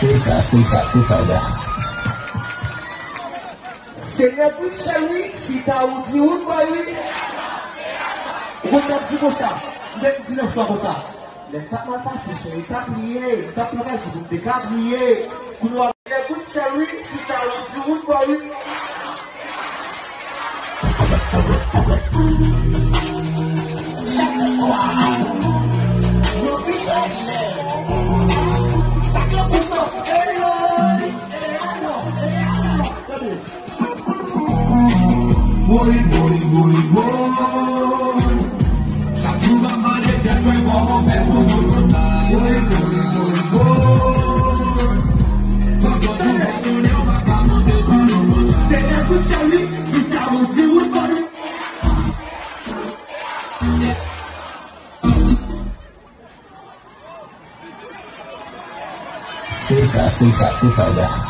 Sisa, sisa, sisa ou da. Se nye kouti chanwi, si ta ouzi ou d'bayi. Yadon, yadon. Ou kon tap di bosta, mwen di dine fwa bosta. Lè tap anpa se chanwi, tap liye, tap lèmè di zounde kat liye. Koun wap nye kouti chanwi, si ta ouzi ou d'bayi. Yadon, yadon. Yadon, yadon. Muri, muri, muri, muri. Chatuba, mareta, é igual Roberto do Cruzado. Muri, muri, muri, Quando tu vem, eu não vou mandar para o Cruzado. Será que o seu livro está no fio e pode... Sensacional, sensacional.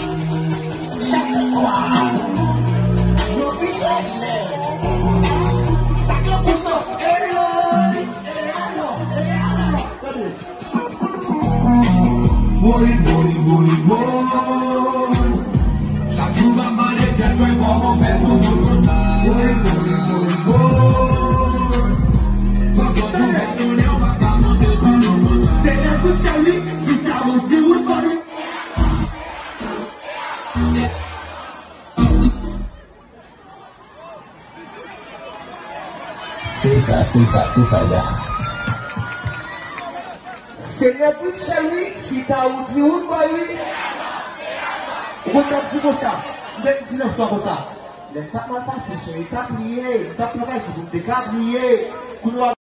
Oi, oi, oi, oi Já chuva amanhecendo igual confesso no cruzado Oi, oi, oi, oi Quando tu vem no meu passado, Deus me não cruzado Será que o Xiaomi está no seu urbano? Sensa, sensa, sensa, yeah. Se ne adouti sa li, ki ta ouzi un ba li? De a do! De a do! Ou kon ta bzik o sa? Mwen te di lef sa o sa? Le mta mwa pas se se, le mta priye, le mta priyay, se mte ka priye.